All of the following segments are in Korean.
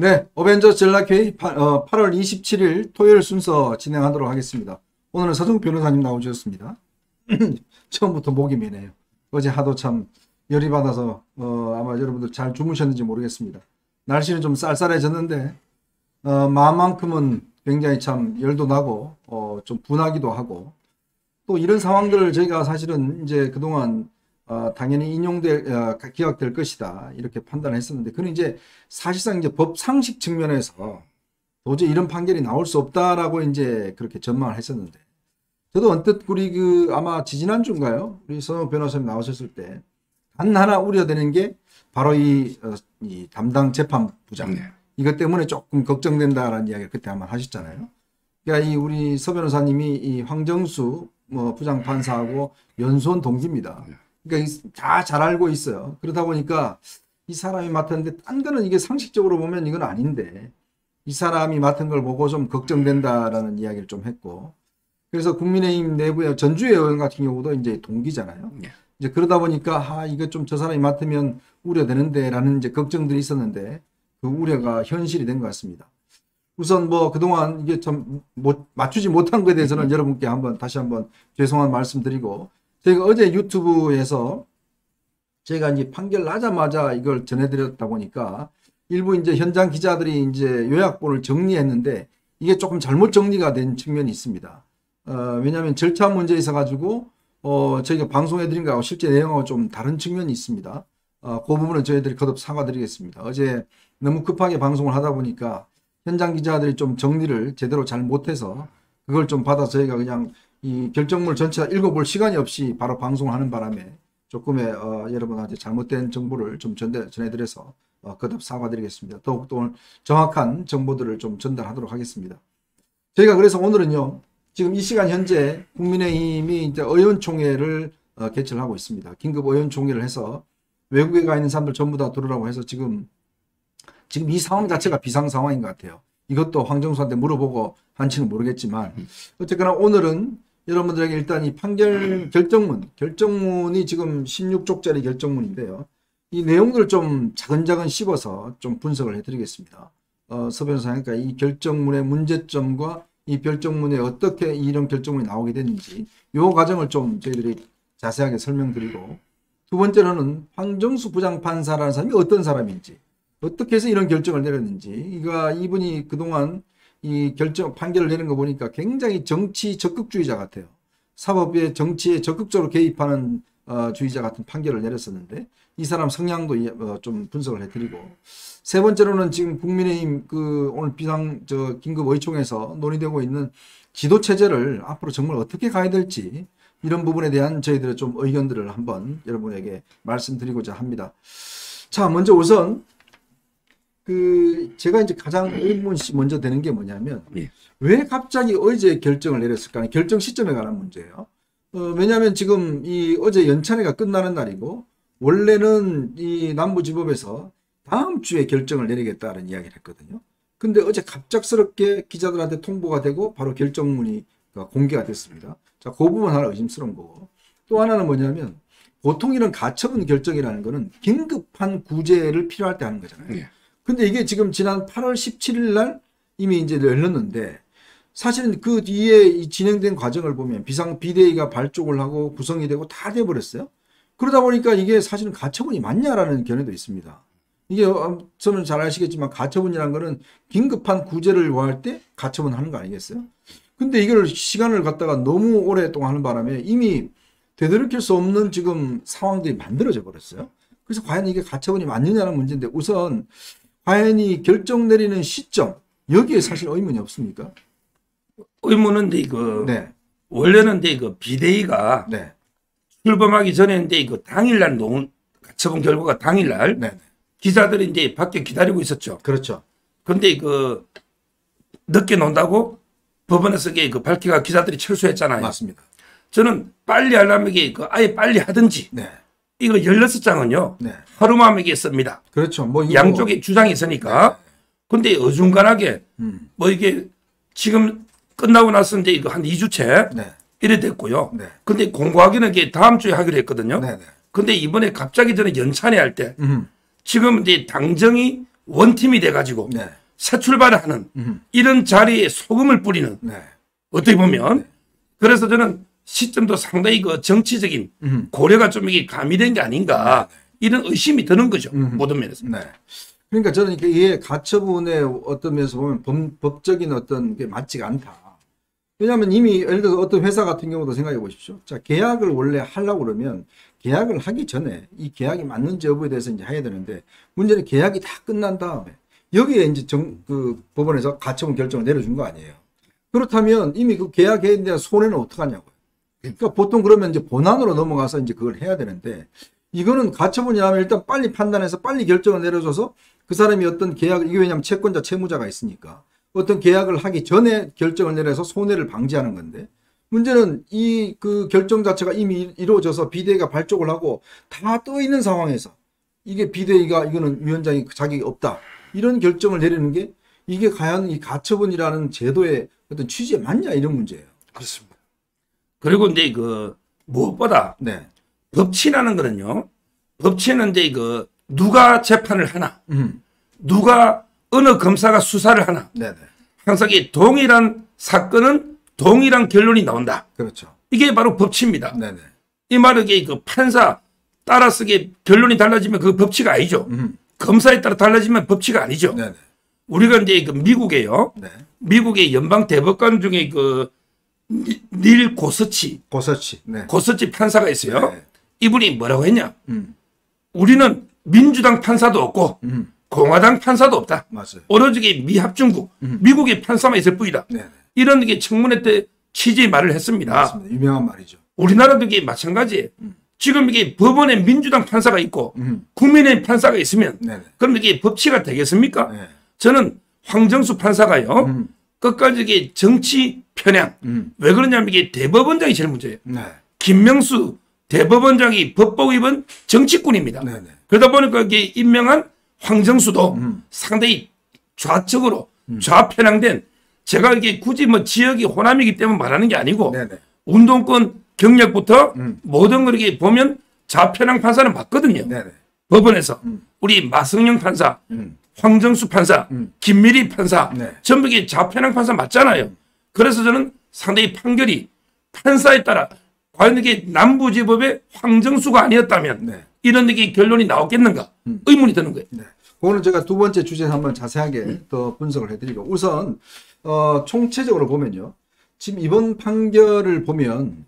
네, 어벤져스 전략회의 8, 월 27일 토요일 순서 진행하도록 하겠습니다. 오늘은 서정 변호사님 나오셨습니다. 처음부터 목이 메네요. 어제 하도 참 열이 받아서 어, 아마 여러분들 잘 주무셨는지 모르겠습니다. 날씨는 좀 쌀쌀해졌는데 어, 마음만큼은 굉장히 참 열도 나고 어, 좀 분하기도 하고 또 이런 상황들을 저희가 사실은 이제 그동안 어, 당연히 인용될 어, 기각될 것이다 이렇게 판단했었는데 그는 이제 사실상 이제 법 상식 측면에서 도저히 이런 판결이 나올 수 없다라고 이제 그렇게 전망을 했었는데 저도 언뜻 우리 그 아마 지지난 주인가요 우리 선호 변호사님 나오셨을 때 단 하나 우려되는 게 바로 이, 어, 이 담당 재판부장 네. 이것 때문에 조금 걱정된다라는 이야기를 그때 한번 하셨잖아요. 그러니까 이 우리 서 변호사님이 이 황정수 뭐 부장 판사하고 연수원 동기입니다. 네. 그러니까 다 잘 알고 있어요. 그러다 보니까 이 사람이 맡았는데 딴 거는 이게 상식적으로 보면 이건 아닌데 이 사람이 맡은 걸 보고 좀 걱정된다라는 이야기를 좀 했고 그래서 국민의힘 내부의 전주의 의원 같은 경우도 이제 동기잖아요. 네. 이제 그러다 보니까 아 이거 좀 저 사람이 맡으면 우려되는데라는 이제 걱정들이 있었는데 그 우려가 현실이 된 것 같습니다. 우선 뭐 그동안 이게 참 못, 맞추지 못한 것에 대해서는 여러분께 한번 다시 한번 죄송한 말씀드리고 저희가 어제 유튜브에서 저희가 이제 판결 나자마자 이걸 전해드렸다 보니까 일부 이제 현장 기자들이 이제 요약본을 정리했는데 이게 조금 잘못 정리가 된 측면이 있습니다. 어, 왜냐하면 절차 문제에 있어 가지고 어, 저희가 방송해드린 거하고 실제 내용하고 좀 다른 측면이 있습니다. 어, 그 부분은 저희들이 거듭 사과드리겠습니다. 어제 너무 급하게 방송을 하다 보니까 현장 기자들이 좀 정리를 제대로 잘 못해서 그걸 좀 받아 저희가 그냥 이 결정물 전체 읽어볼 시간이 없이 바로 방송을 하는 바람에 조금의 어, 여러분한테 잘못된 정보를 좀 전해, 전해드려서 어, 거듭 사과드리겠습니다. 더욱더 오늘 정확한 정보들을 좀 전달하도록 하겠습니다. 저희가 그래서 오늘은요, 지금 이 시간 현재 국민의힘이 이제 의원총회를 어, 개최를 하고 있습니다. 긴급 의원총회를 해서 외국에 가 있는 사람들 전부 다 들으라고 해서 지금 지금 이 상황 자체가 비상 상황인 것 같아요. 이것도 황정수한테 물어보고 한치는 모르겠지만 어쨌거나 오늘은 여러분들에게 일단 이 판결 결정문, 결정문이 지금 16쪽짜리 결정문인데요. 이 내용들을 좀 차근차근 씹어서 좀 분석을 해드리겠습니다. 어, 서 변호사님, 그러니까 이 결정문의 문제점과 이 결정문에 어떻게 이런 결정문이 나오게 됐는지 이 과정을 좀 저희들이 자세하게 설명드리고 두 번째로는 황정수 부장판사라는 사람이 어떤 사람인지 어떻게 해서 이런 결정을 내렸는지 이가 이분이 그동안 이 결정 판결을 내는 거 보니까 굉장히 정치 적극주의자 같아요. 사법의 정치에 적극적으로 개입하는 어, 주의자 같은 판결을 내렸었는데 이 사람 성향도 어, 좀 분석을 해드리고 세 번째로는 지금 국민의힘 그 오늘 비상 저 긴급 의총에서 논의되고 있는 지도 체제를 앞으로 정말 어떻게 가야 될지 이런 부분에 대한 저희들의 좀 의견들을 한번 여러분에게 말씀드리고자 합니다. 자, 먼저 우선 그 제가 이제 가장 의문이 먼저 되는 게 뭐냐면 예. 왜 갑자기 어제 결정을 내렸을까? 결정 시점에 관한 문제예요. 어, 왜냐하면 지금 이 어제 연찬회가 끝나는 날이고 원래는 이 남부지법에서 다음 주에 결정을 내리겠다는 이야기를 했거든요. 근데 어제 갑작스럽게 기자들한테 통보가 되고 바로 결정문이 공개가 됐습니다. 자, 그 부분 하나 의심스러운 거고. 또 하나는 뭐냐면 보통 이런 가처분 결정이라는 거는 긴급한 구제를 필요할 때 하는 거잖아요. 네. 근데 이게 지금 지난 8월 17일 날 이미 이제 열렸는데 사실은 그 뒤에 진행된 과정을 보면 비상 비대위가 발족을 하고 구성이 되고 다 돼버렸어요. 그러다 보니까 이게 사실은 가처분이 맞냐라는 견해도 있습니다. 이게 어, 저는 잘 아시겠지만 가처분이라는 거는 긴급한 구제를 요할 때 가처분 하는 거 아니겠어요? 근데 이걸 시간을 갖다가 너무 오랫동안 하는 바람에 이미 되돌이킬 수 없는 지금 상황들이 만들어져 버렸어요. 그래서 과연 이게 가처분이 맞느냐는 문제인데 우선 과연 이 결정 내리는 시점 여기에 사실 의문이 없습니까? 의문은 이거 네. 원래는 이거 비대위가 네. 출범하기 전에인데 이거 당일날 논 가처분 결과가 당일날 네. 기자들이 이제 밖에 기다리고 있었죠. 그렇죠. 근데 그 늦게 논다고 법원에서 그 밝히가 기자들이 철수했잖아요. 맞습니다. 저는 빨리 하려면 그 아예 빨리 하든지 네. 이거 16장은요. 네. 하루만 이겠습니다. 그렇죠. 뭐 양쪽에 주장이 있으니까. 네. 근데 어중간하게 음. 뭐 이게 지금 끝나고 나서 이제 이거 한 2주째 네. 이래 됐고요. 네. 근데 공부하기는 이게 다음 주에 하기로 했거든요. 네, 네. 근데 이번에 갑자기 전에 연찬회 할 때, 음. 지금 이제 당정이 원팀이 돼 가지고 네. 새 출발을 하는 음. 이런 자리에 소금을 뿌리는 네. 어떻게 보면 네. 그래서 저는 시점도 상당히 그 정치적인 음. 고려가 좀 이게 가미된 게 아닌가 네, 네. 이런 의심이 드는 거죠 음. 모든 면에서. 네. 그러니까 저는 이게 가처분의 어떤 면에서 보면 법, 적인 어떤 게 맞지가 않다. 왜냐하면 이미 예를 들어서 어떤 회사 같은 경우도 생각해 보십시오. 자 계약을 원래 하려고 그러면 계약을 하기 전에 이 계약이 맞는지 여부에 대해서 이제 해야 되는데 문제는 계약이 다 끝난 다음에 여기에 이제 정, 그 법원에서 가처분 결정을 내려준 거 아니에요. 그렇다면 이미 그 계약에 대한 손해는 어떡하냐고요. 그러니까 보통 그러면 이제 본안으로 넘어가서 이제 그걸 해야 되는데 이거는 가처분이라면 일단 빨리 판단해서 빨리 결정을 내려줘서 그 사람이 어떤 계약, 이게 왜냐하면 채권자, 채무자가 있으니까 어떤 계약을 하기 전에 결정을 내려서 손해를 방지하는 건데 문제는 이 그 결정 자체가 이미 이루어져서 비대위가 발족을 하고 다 떠 있는 상황에서 이게 비대위가 이거는 위원장이 자격이 없다. 이런 결정을 내리는 게 이게 과연 이 가처분이라는 제도의 어떤 취지에 맞냐 이런 문제예요. 그렇습니다. 그리고 이제 그 무엇보다 네. 법치라는 거는요. 법치는 이제 그 누가 재판을 하나, 음. 누가 어느 검사가 수사를 하나. 네네. 항상 이 동일한 사건은 동일한 결론이 나온다. 그렇죠. 이게 바로 법치입니다. 네네. 이 말은 그 판사 따라서 게 결론이 달라지면 그 법치가 아니죠. 음. 검사에 따라 달라지면 법치가 아니죠. 네네. 우리가 이제 그 미국에요. 네. 미국의 연방 대법관 중에 그 닐 고서치. 고서치. 네. 고서치 판사가 있어요. 네. 이분이 뭐라고 했냐? 음. 우리는 민주당 판사도 없고 음. 공화당 판사도 없다. 맞아요. 오로지 미합중국, 음. 미국의 판사만 있을 뿐이다. 네. 이런 게 청문회 때 취지의 말을 했습니다. 맞습니다. 유명한 말이죠. 우리나라도 이게 마찬가지예요. 음. 지금 이게 법원에 민주당 판사가 있고 음. 국민의 판사가 있으면 네네. 그럼 이게 법치가 되겠습니까? 네. 저는 황정수 판사가요. 음. 끝까지 이게 정치 편향. 음. 왜 그러냐면 이게 대법원장이 제일 문제예요. 네. 김명수 대법원장이 법법 위반 정치꾼입니다. 네 네. 그러다 보니까 이게 임명한 황정수도 음. 상당히 좌측으로 음. 좌편향된 제가 이게 굳이 뭐 지역이 호남이기 때문에 말하는 게 아니고 네네. 운동권 경력부터 음. 모든 걸 이렇게 보면 좌편향 판사는 봤거든요. 네네. 법원에서 음. 우리 마성영 판사, 음. 황정수 판사, 음. 김미리 판사 네. 전부 이게 좌편향 판사 맞잖아요. 그래서 저는 상당히 판결이 판사에 따라 과연 이게 남부지법의 황정수가 아니었다면 네. 이런 게 결론이 나왔겠는가 음. 의문이 드는 거예요. 네. 그거는 제가 두 번째 주제 한번 자세하게 음. 더 분석을 해드리고 우선 어, 총체적으로 보면요. 지금 이번 판결을 보면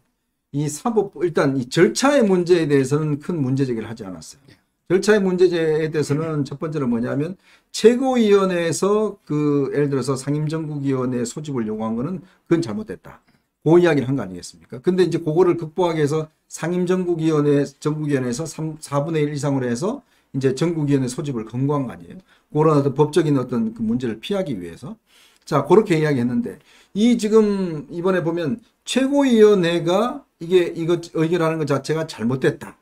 이 사법 일단 이 절차의 문제에 대해서는 큰 문제 제기를 하지 않았어요. 네. 절차의 문제에 대해서는 첫 번째로 뭐냐면 최고위원회에서 그 예를 들어서 상임정국위원회 소집을 요구한 거는 그건 잘못됐다. 그 이야기를 한 거 아니겠습니까? 근데 이제 그거를 극복하기 위해서 상임정국위원회, 정국위원회에서 3, 4분의 1 이상으로 해서 이제 전국위원회 소집을 권고한 거 아니에요? 그런 어떤 법적인 어떤 그 문제를 피하기 위해서. 자, 그렇게 이야기했는데 이 지금 이번에 보면 최고위원회가 이게 이거 의결하는 것 자체가 잘못됐다.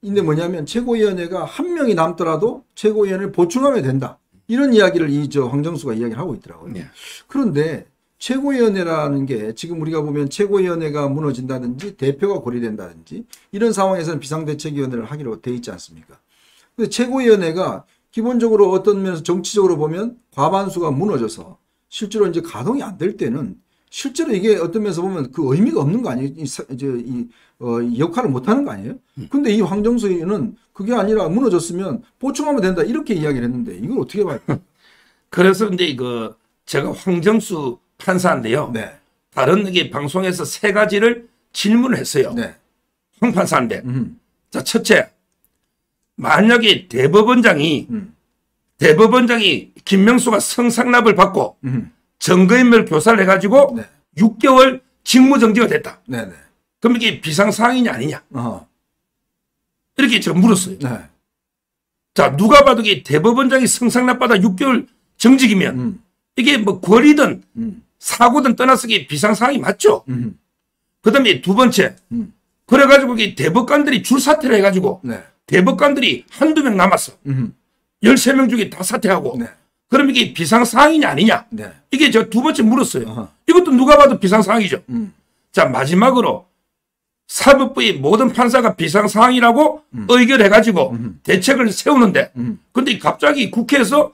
근데 뭐냐면 최고위원회가 한 명이 남더라도 최고위원회를 보충하면 된다. 이런 이야기를 이 저 황정수가 이야기를 하고 있더라고요. 네. 그런데 최고위원회라는 게 지금 우리가 보면 최고위원회가 무너진다든지 대표가 고리된다든지 이런 상황에서는 비상대책위원회를 하기로 돼 있지 않습니까? 근데 최고위원회가 기본적으로 어떤 면에서 정치적으로 보면 과반수가 무너져서 실제로 이제 가동이 안 될 때는 실제로 이게 어떤 면에서 보면 그 의미가 없는 거 아니에요? 이, 이제 이, 어, 이 역할을 못 하는 거 아니에요? 음. 근데 이 황정수 의원은 그게 아니라 무너졌으면 보충하면 된다. 이렇게 이야기를 했는데 이걸 어떻게 봐요? 그래서 이제 이거 제가 황정수 판사인데요. 네. 다른 게 방송에서 세 가지를 질문을 했어요. 네. 황 판사인데. 음. 자, 첫째. 만약에 대법원장이 음. 대법원장이 김명수가 성상납을 받고 음. 증거인멸 교사를 해가지고 네. 6개월 직무정지가 됐다. 네네. 네. 그럼 이게 비상사항이냐 아니냐. 어. 이렇게 제가 물었어요. 네. 자, 누가 봐도 이게 대법원장이 성상납받아 6개월 정직이면 음. 이게 뭐 권리든 음. 사고든 떠나서 이게 비상사항이 맞죠. 음. 그 다음에 두 번째. 음. 그래가지고 이게 대법관들이 줄 사퇴를 해가지고 네. 대법관들이 한두 명 남았어. 음. 13명 중에 다 사퇴하고. 네. 그럼 이게 비상사항이냐 아니냐. 네. 이게 저 두 번째 물었어요. 어허. 이것도 누가 봐도 비상사항이죠. 음. 자, 마지막으로 사법부의 모든 판사가 비상사항이라고 음. 의결해가지고 음. 대책을 세우는데 음. 근데 갑자기 국회에서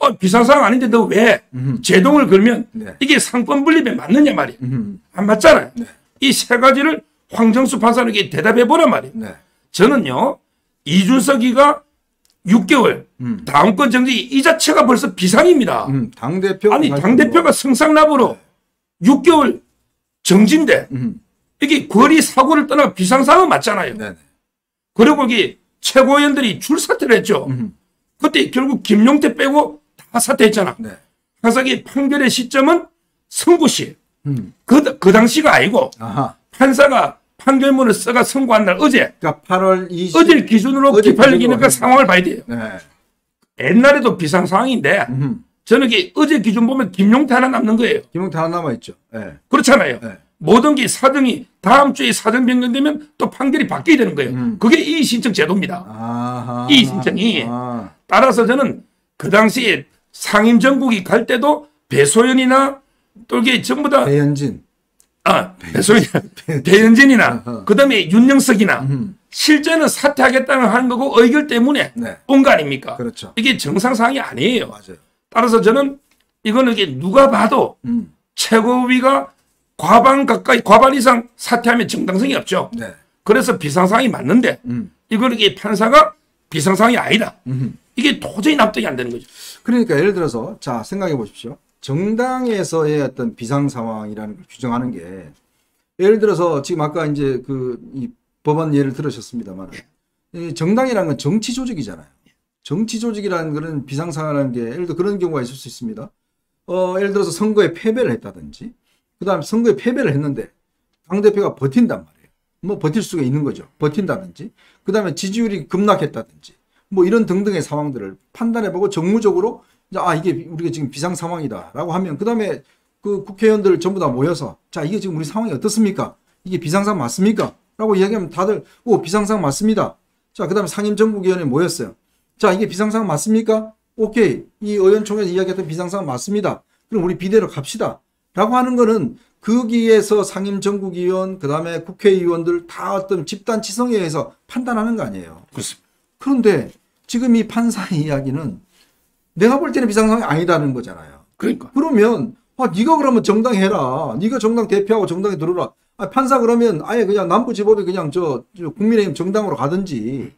어, 비상사항 아닌데 너 왜 제동을 걸면 네. 이게 상권 분립에 맞느냐 말이에요. 음흠. 안 맞잖아요. 네. 이세 가지를 황정수 판사에게 대답해 보란 말이에요. 네. 저는요, 이준석이가 6개월 음. 다음권 정지 이 자체가 벌써 비상입니다. 음, 당 대표 아니 당 대표가 성상납으로 네. 6개월 정지인데 음. 이게 거리 사고를 떠나 비상상은 맞잖아요. 네네. 그리고 이게 최고위원들이 줄 사퇴를 했죠. 음. 그때 결국 김용태 빼고 다 사퇴했잖아. 네. 그래서 이 판결의 시점은 선고시. 음. 그, 그 당시가 아니고 아하. 판사가 판결문을 써가 선고한 날 어제. 그러니까 8월 20. 어제 기준으로 기판력이니까 그 상황을 봐야 돼요. 네. 옛날에도 비상 상황인데 음. 저는 어제 기준 보면 김용태 하나 남는 거예요. 김용태 하나 남아 있죠. 네. 그렇잖아요. 네. 모든 게 사정이 다음 주에 사정 변경되면 또 판결이 바뀌게 되는 거예요. 음. 그게 이의 신청 제도입니다. 아하. 이의 신청이. 아. 따라서 저는 그 당시에 상임 전국이 갈 때도 배소연이나 또 이게 전부 다 배현진. 아, 배소연, 배현진이나 그다음에 윤영석이나 음. 실제는 사퇴하겠다는 하는 거고 의결 때문에 네. 온거 아닙니까? 그렇죠. 이게 정상 상황이 아니에요. 맞아요. 따라서 저는 이거는 이게 누가 봐도 음. 최고위가 과반 가까이 과반 이상 사퇴하면 정당성이 없죠. 네. 그래서 비상상이 맞는데 음. 이걸 이게 판사가 비상상이 아니다. 음. 이게 도저히 납득이 안 되는 거죠. 그러니까 예를 들어서 자 생각해 보십시오. 정당에서의 어떤 비상 상황이라는 걸 규정하는 게 예를 들어서 지금 아까 이제 그 이 법안 예를 들으셨습니다만 이 정당이라는 건 정치 조직이잖아요. 정치 조직이라는 것은 비상 상황이라는 게 예를 들어 그런 경우가 있을 수 있습니다. 어 예를 들어서 선거에 패배를 했다든지 그다음에 선거에 패배를 했는데 당 대표가 버틴단 말이에요. 뭐 버틸 수가 있는 거죠. 버틴다든지 그다음에 지지율이 급락했다든지 뭐 이런 등등의 상황들을 판단해보고 정무적으로 아 이게 우리가 지금 비상 상황이다라고 하면 그 다음에 그 국회의원들 전부 다 모여서 자 이게 지금 우리 상황이 어떻습니까? 이게 비상상 맞습니까? 라고 이야기하면 다들 오 비상상 맞습니다. 자 그 다음에 상임정국위원회 모였어요. 자 이게 비상상 맞습니까? 오케이 이 의원총회에서 이야기했던 비상상 맞습니다. 그럼 우리 비대로 갑시다. 라고 하는 거는 거기에서 상임정국위원 그 다음에 국회의원들 다 어떤 집단 지성에 의해서 판단하는 거 아니에요. 그렇습니다. 그런데 지금 이 판사의 이야기는 내가 볼 때는 비상상황이 아니다는 거잖아요. 그러니까. 그러면 아 네가 그러면 정당 해라. 네가 정당 대표하고 정당에 들어라. 아, 판사 그러면 아예 그냥 남부지법이 그냥 저, 저 국민의힘 정당으로 가든지.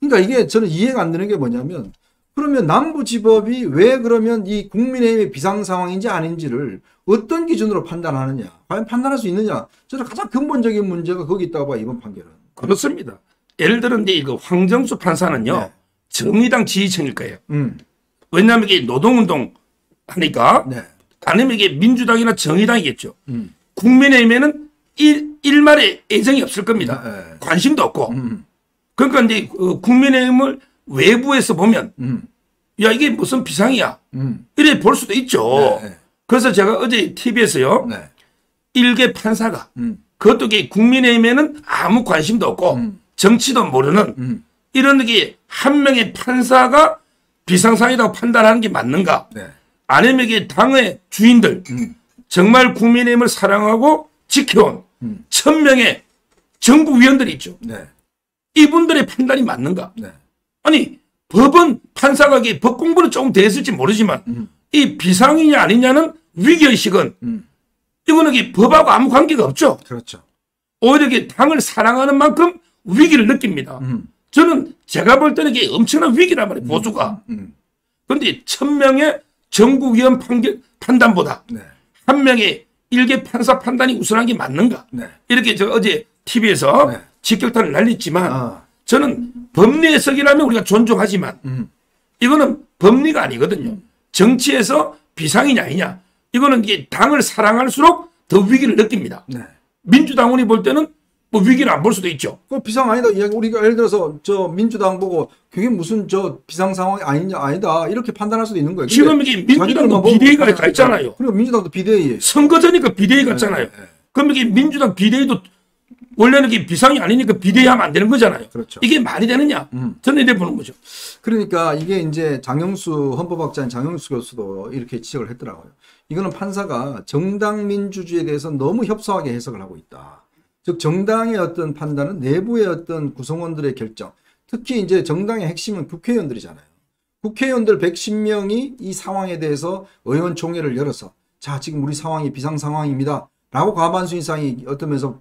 그러니까 이게 저는 이해가 안 되는 게 뭐냐면 그러면 남부지법이 왜 그러면 이 국민의힘의 비상 상황인지 아닌지를 어떤 기준으로 판단하느냐. 과연 판단할 수 있느냐. 저는 가장 근본적인 문제가 거기 있다고 봐, 이번 판결은. 그렇습니다. 예를 들어 이제 이거 황정수 판사는요. 네. 정의당 지지층일 거예요. 음. 왜냐하면 이게 노동운동 하니까 네. 아니면 이게 민주당이나 정의당이겠죠. 음. 국민의힘에는 일, 일말의 애정이 없을 겁니다. 네. 관심도 없고. 음. 그러니까 이제 그 국민의힘을 외부에서 보면 음. 야 이게 무슨 비상이야. 음. 이래 볼 수도 있죠. 네. 그래서 제가 어제 TV에서요. 네. 일개 판사가 음. 그것도 국민의힘에는 아무 관심도 없고 음. 정치도 모르는 음. 이런 게 한 명의 판사가 비상상이라고 판단하는 게 맞는가? 네. 아니면 이게 당의 주인들 음. 정말 국민의힘을 사랑하고 지켜온 음. 천 명의 정부 위원들이 있죠. 네. 이분들의 판단이 맞는가? 네. 아니 법은 판사가 법 공부는 조금 됐을지 모르지만 음. 이 비상이냐 아니냐는 위기의식은 음. 이거는 법하고 아무 관계가 없죠. 그렇죠. 오히려 이게 당을 사랑하는 만큼 위기를 느낍니다. 음. 저는 제가 볼 때는 이게 엄청난 위기란 말이에요. 음. 보수가. 음. 그런데 천 명의 정국위원 판결, 판단보다 네. 한 명의 일개 판사 판단이 우선한 게 맞는가? 네. 이렇게 저 어제 TV에서 네. 직격탄을 날렸지만 아. 저는 법리 해석이라면 우리가 존중하지만 음. 이거는 법리가 아니거든요. 정치에서 비상이냐 아니냐 이거는 이게 당을 사랑할수록 더 위기를 느낍니다. 네. 민주당원이 볼 때는 뭐 위기를 안 볼 수도 있죠. 그 비상 아니다 이야기 우리가 예를 들어서 저 민주당 보고 그게 무슨 저 비상 상황이 아니냐 아니다 이렇게 판단할 수도 있는 거예요. 지금 이게 민주당도 비대위가 가 있잖아요. 그리고 민주당도 비대위. 선거 전이니까 비대위 갔잖아요. 네, 네. 그럼 이게 민주당 비대위도 원래는 이게 비상이 아니니까 비대위하면 안 되는 거잖아요. 그렇죠. 이게 말이 되느냐? 음. 저는 이래 보는 거죠. 그러니까 이게 이제 장영수 헌법학자인 장영수 교수도 이렇게 지적을 했더라고요. 이거는 판사가 정당 민주주의에 대해서 너무 협소하게 해석을 하고 있다. 즉 정당의 어떤 판단은 내부의 어떤 구성원들의 결정, 특히 이제 정당의 핵심은 국회의원들이잖아요. 국회의원들 110명이 이 상황에 대해서 의원총회를 열어서 자 지금 우리 상황이 비상 상황입니다. 라고 과반수 이상이 어떤 면에서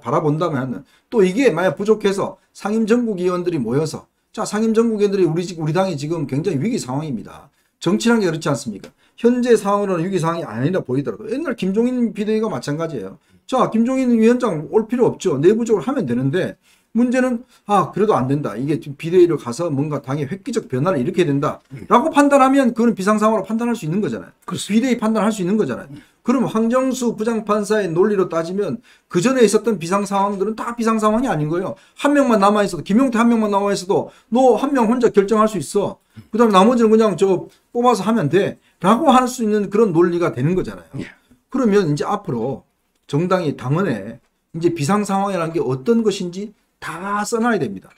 바라본다면 또 이게 만약 부족해서 상임 전국 의원들이 모여서 자 상임 전국 의원들이 우리 우리 당이 지금 굉장히 위기 상황입니다. 정치란 게 그렇지 않습니까? 현재 상황으로는 위기 상황이 아니라 보이더라도 옛날 김종인 비대위가 마찬가지예요. 자 김종인 위원장 올 필요 없죠. 내부적으로 하면 되는데 문제는 아 그래도 안 된다. 이게 비대위로 가서 뭔가 당의 획기적 변화를 일으켜야 된다라고 판단하면 그건 비상상황으로 판단할 수 있는 거잖아요. 그렇습니다. 비대위 판단할 수 있는 거잖아요. 그럼 황정수 부장판사의 논리로 따지면 그 전에 있었던 비상 상황들은 다 비상 상황이 아닌 거예요. 한 명만 남아 있어도 김용태 한 명만 남아 있어도 너 한 명 혼자 결정할 수 있어. 그 다음에 나머지는 그냥 저 뽑아서 하면 돼 라고 할 수 있는 그런 논리가 되는 거잖아요. 예. 그러면 이제 앞으로 정당이 당원에 이제 비상 상황이라는 게 어떤 것인지 다 써놔야 됩니다.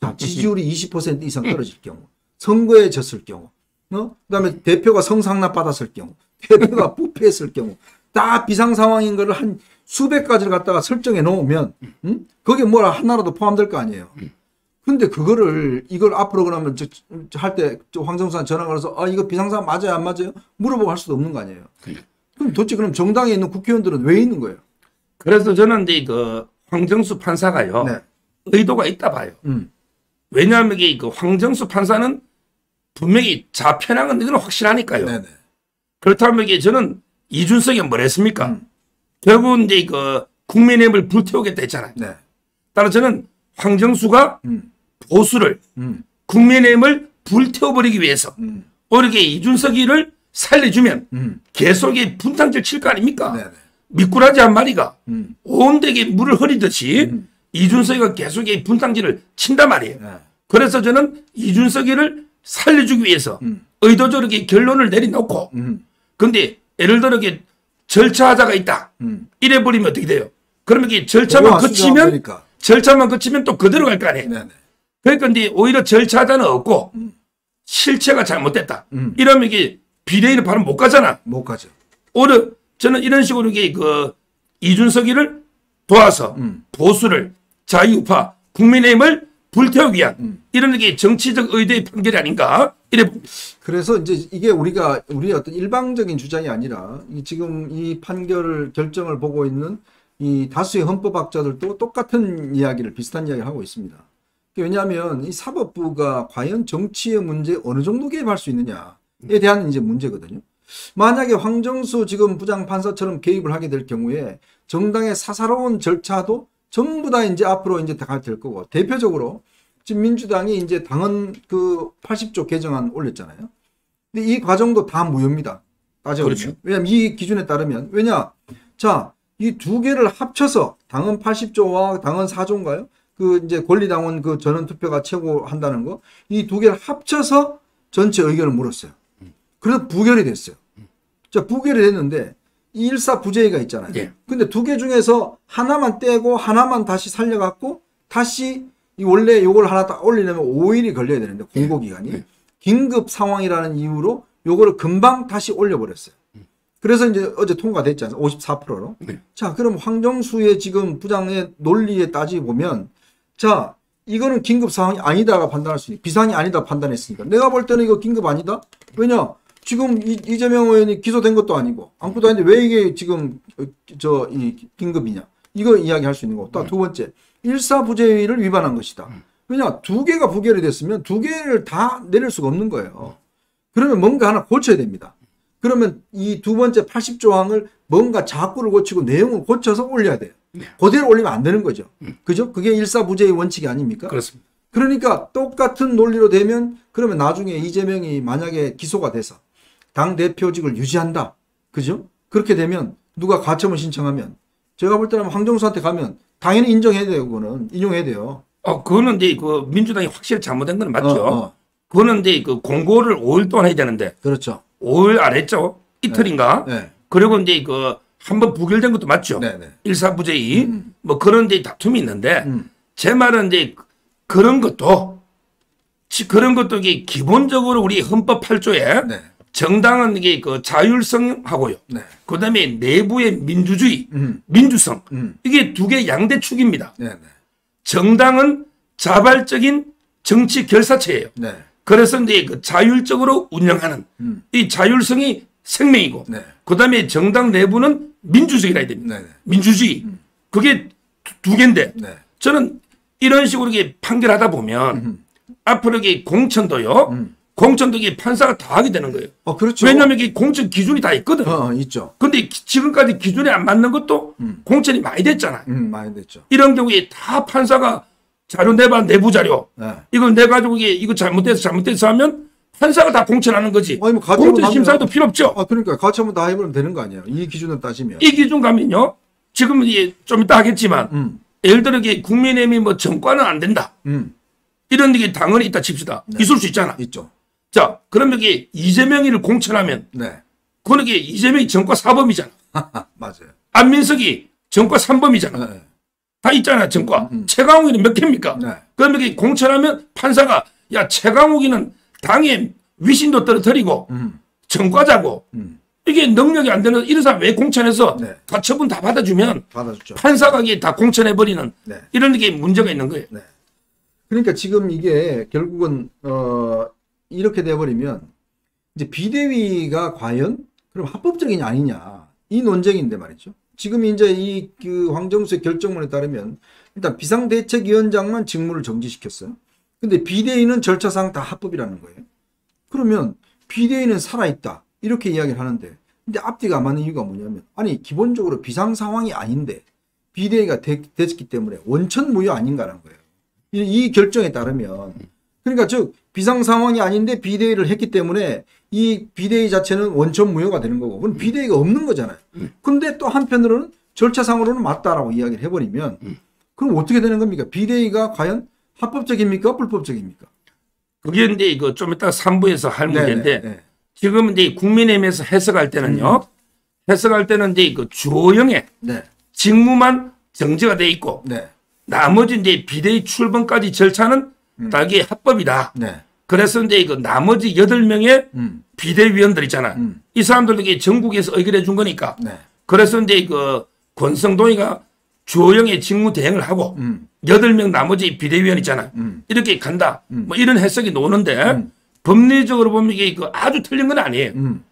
자, 지지율이 20% 이상 떨어질 경우, 선거에 졌을 경우, 어? 그다음에 대표가 성상납 받았을 경우, 대표가 부패했을 경우, 다 비상 상황인 거를 한 수백 가지를 갖다가 설정해 놓으면, 음? 거기에 뭐라 하나라도 포함될 거 아니에요. 근데 그거를 이걸 앞으로 그러면 할 때 황정수한 전화 걸어서 아 이거 비상상 맞아요 안 맞아요 물어보고 할 수도 없는 거 아니에요. 그럼 도대체 그럼 정당에 있는 국회의원들은 왜 있는 거예요? 그래서 저는 이제 그 황정수 판사가요. 네. 의도가 있다 봐요. 음. 왜냐하면 이게 그 황정수 판사는 분명히 자편한 이건 확실하니까요. 네네. 그렇다면 이게 저는 이준석이 뭘 했습니까? 음. 결국은 이제 그 국민의힘을 불태우겠다 했잖아요. 네. 따라 저는 황정수가 음. 보수를 음. 국민의힘을 불태워버리기 위해서 음. 오히려 이준석이를 살려주면 음. 계속 분탕질 칠 거 아닙니까? 네네. 미꾸라지 한 마리가 음. 온 데게 물을 흐리듯이 이준석이가 계속 이 분탕질을 친단 말이에요. 네. 그래서 저는 이준석이를 살려주기 위해서 음. 의도적으로 결론을 내려놓고 음. 근데 예를 들어 이게 절차하자가 있다. 음. 이래 버리면 어떻게 돼요? 그러면 이게 절차만 거치면 절차만 거치면 또 그대로 갈 거 아니에요. 네네. 그러니까 근데 오히려 절차하자는 없고 음. 실체가 잘못됐다. 음. 이러면 이게 비대위는 바로 못 가잖아. 못 가죠. 오히려 저는 이런 식으로 이게 그 이준석이를 도와서 음. 보수를 자유파 국민의힘을 불태우기 위한 음. 이런 게 정치적 의도의 판결이 아닌가 이래 그래서 이제 이게 우리가 우리 어떤 일방적인 주장이 아니라 이 지금 이 판결을 결정을 보고 있는 이 다수의 헌법학자들도 똑같은 이야기를 비슷한 이야기를 하고 있습니다. 왜냐하면 이 사법부가 과연 정치의 문제 어느 정도 개입할 수 있느냐 에 대한 이제 문제거든요. 만약에 황정수 지금 부장판사처럼 개입을 하게 될 경우에 정당의 사사로운 절차도 전부 다 이제 앞으로 이제 다될 거고 대표적으로 지금 민주당이 이제 당헌 그 80조 개정안 올렸잖아요. 근데 이 과정도 다 무효입니다. 따져보면. 그렇죠. 왜냐하면 이 기준에 따르면 왜냐 자 이 두 개를 합쳐서 당헌 80조와 당헌 4조인가요? 그 이제 권리당원 그 전원 투표가 최고 한다는 거 이 두 개를 합쳐서 전체 의견을 물었어요. 그래서 부결이 됐어요. 자 부결이 됐는데 일사 부재가 있잖아요. 예. 근데 두 개 중에서 하나만 떼고 하나만 다시 살려갖고 다시 이 원래 요걸 하나 딱 올리려면 5일이 걸려야 되는데 공고 기간이 예. 긴급 상황이라는 이유로 요거를 금방 다시 올려버렸어요. 그래서 이제 어제 통과됐지 않습니까? 54%로. 네. 자, 그럼 황정수의 지금 부장의 논리에 따지 보면 자, 이거는 긴급 상황이 아니다가 판단할 수 있는 비상이 아니다 판단했으니까 내가 볼 때는 이거 긴급 아니다. 왜냐? 지금 이, 이재명 의원이 기소된 것도 아니고 아무것도 아닌데 왜 이게 지금 저 이 긴급이냐 이거 이야기할 수 있는 거고 또두 번째 일사부재를 위반한 것이다. 왜냐 두 개가 부결이 됐으면 두 개를 다 내릴 수가 없는 거예요. 그러면 뭔가 하나 고쳐야 됩니다. 그러면 이 두 번째 80조항을 뭔가 자꾸를 고치고 내용을 고쳐서 올려야 돼요. 네. 그대로 올리면 안 되는 거죠. 그죠? 그게 일사부재의 원칙이 아닙니까? 그렇습니다. 그러니까 똑같은 논리로 되면 그러면 나중에 이재명이 만약에 기소가 돼서 당 대표직을 유지한다. 그죠? 그렇게 되면 누가 가처분 신청하면 제가 볼 때는 황정수한테 가면 당연히 인정해야 돼요. 그거는 인용해야 돼요. 어, 그거는 이제 그 민주당이 확실히 잘못된 건 맞죠. 어, 어. 그거는 이제 그 공고를 5일 동안 해야 되는데. 그렇죠. 5일 안 했죠. 이틀인가. 네. 네. 그리고 이제 그 한 번 부결된 것도 맞죠. 네, 네. 일사부재의 음. 뭐 그런 데 다툼이 있는데 음. 제 말은 이제 그런 것도 그런 것도 이게 기본적으로 우리 헌법 8조에 정당은 이게 그 자율성하고요. 네. 그 다음에 내부의 민주주의, 음. 민주성 음. 이게 두 개 양대 축입니다. 네, 네. 정당은 자발적인 정치 결사체예요. 네. 그래서 이제 그 자율적으로 운영하는 음. 이 자율성이 생명이고 네. 그다음에 정당 내부는 민주주의라 해야 됩니다. 네, 네. 민주주의. 음. 그게 두 개인데 네. 저는 이런 식으로 이게 판결하다 보면 음. 앞으로 이게 공천도요. 음. 공천도 이게 판사가 다 하게 되는 거예요. 어, 그렇죠. 왜냐하면 이게 공천 기준이 다 있거든. 어, 있죠. 근데 지금까지 기준에 안 맞는 것도 음. 공천이 많이 됐잖아요. 음, 많이 됐죠. 이런 경우에 다 판사가 자료 내봐 내부 자료 네. 이걸 내 가지고 이게 이거 잘못돼서 잘못돼서 하면 판사가 다 공천하는 거지. 아니 뭐 공천 심사도 필요 없죠. 아 그러니까 가처분 다 해보면 되는 거 아니에요. 이 기준을 따지면. 이 기준 가면요. 지금 이제 좀 이따 하겠지만 음. 예를 들어 게 국민의힘이 뭐 정과는 안 된다. 음. 이런 게 당연히 있다 칩시다. 네. 있을 수 있잖아. 있죠. 자 그러면 이게 이재명이를 공천하면 네. 그건 이게 이재명이 정과 사범이잖아. 맞아요. 안민석이 정과 3범이잖아. 네. 다 있잖아, 정과. 음, 음. 최강욱이는 몇 개입니까? 네. 그러면 이게 공천하면 판사가 야, 최강욱이는 당의 위신도 떨어뜨리고 음. 정과자고 음. 이게 능력이 안 되는 이런 사람 왜 공천해서 네. 가처분 다 받아주면 받아주죠. 판사가 이게 다 공천해버리는 네. 이런 게 문제가 있는 거예요. 네. 그러니까 지금 이게 결국은 어 이렇게 돼버리면 이제 비대위가 과연 그럼 합법적이냐 아니냐 이 논쟁인데 말이죠. 지금 이제 이 그 황정수의 결정문에 따르면 일단 비상대책위원장만 직무를 정지시켰어요. 근데 비대위는 절차상 다 합법이라는 거예요. 그러면 비대위는 살아있다. 이렇게 이야기를 하는데 근데 앞뒤가 안 맞는 이유가 뭐냐면 아니 기본적으로 비상 상황이 아닌데 비대위가 되, 됐기 때문에 원천 무효 아닌가라는 거예요. 이, 이 결정에 따르면 그러니까 즉 비상 상황이 아닌데 비대위를 했기 때문에 이 비대위 자체는 원천 무효가 되는 거고 그럼 비대위가 없는 거잖아요. 근데 또 한편으로는 절차상으로는 맞다라고 이야기를 해버리면 그럼 어떻게 되는 겁니까? 비대위가 과연 합법적입니까? 불법적입니까? 그게 이제 이거 좀 이따 3부에서 할 문제인데 네. 지금 이제 국민의힘에서 해석할 때는요. 음. 해석할 때는 이제 그 주호영의 네. 직무만 정지가 돼 있고 네. 나머지 이제 비대위 출범까지 절차는 음. 다 이게 합법이다. 네. 그래서 이제 그 나머지 8명의 음. 비대위원들 있잖아. 음. 이 사람들에게 전국에서 의결해 준 거니까. 네. 그래서 이제 그 권성동이가 주호영의 직무 대행을 하고 음. 8명 나머지 비대위원 있잖아. 음. 이렇게 간다. 음. 뭐 이런 해석이 노는데 음. 법리적으로 보면 이게 그 아주 틀린 건 아니에요. 음.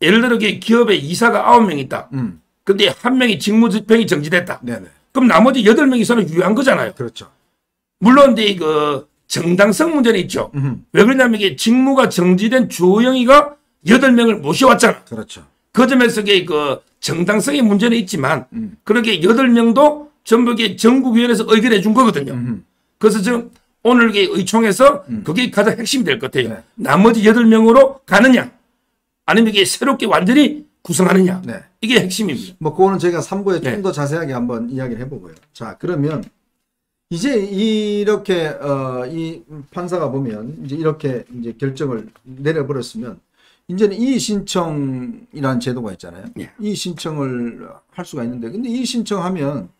예를 들어 기업에 이사가 9명 있다. 음. 근데 한 명이 직무 집행이 정지됐다. 네네. 그럼 나머지 8명이서는 유효한 거잖아요. 그렇죠. 물론 이제 그 정당성 문제는 있죠. 음흠. 왜 그러냐면 이게 직무가 정지된 주호영이가 8명을 모셔왔잖아. 그렇죠. 그 점에서 그 정당성의 문제는 있지만 음. 그렇게 8명도 전부 전국위원회에서 의결해 준 거거든요. 음흠. 그래서 지금 오늘 의총에서 음. 그게 가장 핵심이 될 것 같아요. 네. 나머지 8명으로 가느냐 아니면 이게 새롭게 완전히 구성하느냐. 네. 이게 핵심입니다. 뭐 그거는 저희가 3부에 네. 좀더 자세하게 한번 이야기를 해보고요. 자 그러면 이제 이렇게 어, 이 판사가 보면 이제 이렇게 이제 결정을 내려버렸으면 이제는 이 신청이라는 제도가 있잖아요. 예. 이 신청을 할 수가 있는데 근데 이 신청하면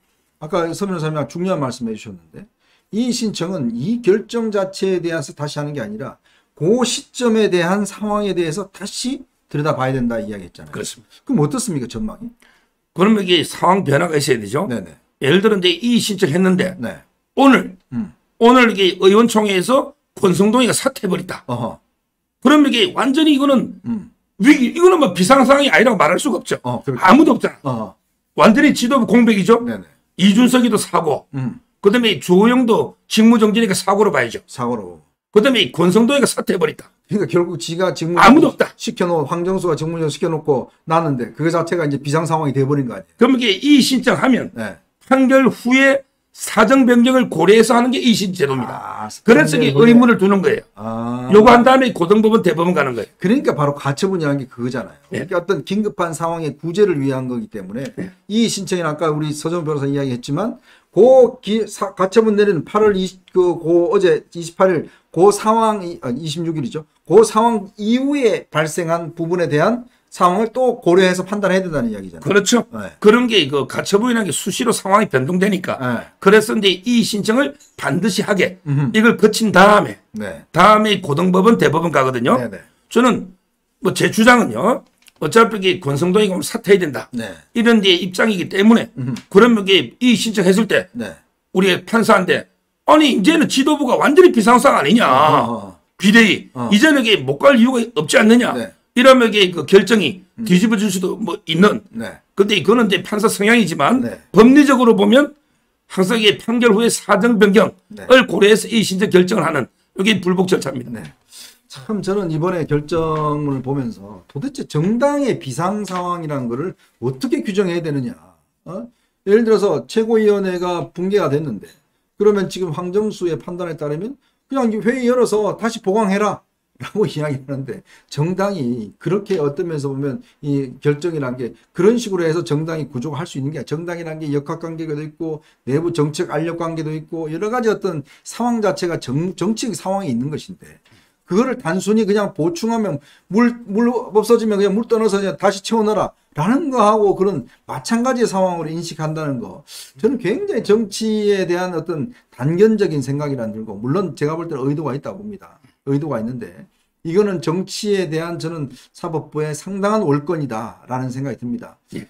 아까 서 변호사님이 중요한 말씀해 주셨는데 이 신청은 이 결정 자체에 대해서 다시 하는 게 아니라 그 시점에 대한 상황에 대해서 다시 들여다봐야 된다 이야기했잖아요. 그렇습니다. 그럼 어떻습니까 전망이? 그러면 이게 상황 변화가 있어야 되죠. 네네. 예를 들어 이제 이 신청했는데 네. 오늘 음. 오늘 이게 의원총회에서 권성동이가 사퇴해버렸다. 어허. 그러면 이게 완전히 이거는 음. 위기 이거는 뭐 비상 상황이 아니라고 말할 수가 없죠. 어, 그렇죠. 아무도 없잖아. 어허. 완전히 지도부 공백이죠. 네네. 이준석이도 사고, 음. 그 다음에 주호영도 직무정지니까 사고로 봐야죠. 사고로. 그 다음에 권성동이가 사퇴해버렸다. 그러니까 결국 지가 직무 아무도 없다. 시켜놓고 황정수가 직무정 시켜놓고 나는데 그 자체가 이제 비상 상황이 돼버린 거 아니에요. 그럼 이게 이 신청하면 네. 판결 후에 사정 변경을 고려해서 하는 게 이신 제도입니다. 아, 그래서 이게 의문을 두는 거예요. 아. 요거 한 다음에 고등법원 대법원 가는 거예요. 그러니까 바로 가처분이라는 게 그거잖아요. 네. 그러니까 어떤 긴급한 상황의 구제를 위한 거기 때문에 네. 이 신청이 아까 우리 서정 변호사 이야기했지만 고 기, 사, 가처분 내리는 8월 20, 그, 고 어제 28일 고 상황, 아, 26일이죠. 고 상황 이후에 발생한 부분에 대한 상황을 또 고려해서 판단해야 된다는 이야기잖아요. 그렇죠. 네. 그런 게 그 가처분이라는 게 수시로 상황이 변동되니까. 네. 그래서 이제 이 신청을 반드시 하게 음흠. 이걸 거친 다음에 네. 다음에 고등법원 대법원 가거든요. 네, 네. 저는 뭐 제 주장은요. 어차피 권성동이가 오늘 사퇴해야 된다. 네. 이런 데 입장이기 때문에 음흠. 그러면 이 신청했을 때 우리 판사한테 아니 이제는 지도부가 완전히 비상상 아니냐. 어허. 비대위 어. 이전에 못갈 이유가 없지 않느냐. 네. 이러면 이게 그 결정이 뒤집어질 수도 뭐 있는. 네. 근데 이거는 이제 판사 성향이지만 네. 법리적으로 보면 항상 이게 판결 후에 사정 변경을 네. 고려해서 이 신청 결정을 하는 이게 불복 절차입니다. 네. 참 저는 이번에 결정을 보면서 도대체 정당의 비상 상황이라는 거를 어떻게 규정해야 되느냐. 어? 예를 들어서 최고위원회가 붕괴가 됐는데 그러면 지금 황정수의 판단에 따르면 그냥 회의 열어서 다시 보강해라. 라고 이야기하는데 정당이 그렇게 어떤 면에서 보면 이 결정이란 게 그런 식으로 해서 정당이 구조할 수 있는 게 정당이란 게 역학관계가 있고 내부 정책 알력 관계도 있고 여러 가지 어떤 상황 자체가 정, 정치적 상황이 있는 것인데 그거를 단순히 그냥 보충하면 물, 물 없어지면 그냥 물 떠넣어서 그냥 다시 채워넣어라. 라는 거하고 그런 마찬가지의 상황으로 인식한다는 거. 저는 굉장히 정치에 대한 어떤 단견적인 생각이란 들고, 물론 제가 볼 때는 의도가 있다고 봅니다. 의도가 있는데, 이거는 정치에 대한 저는 사법부의 상당한 월권이다라는 생각이 듭니다. 예.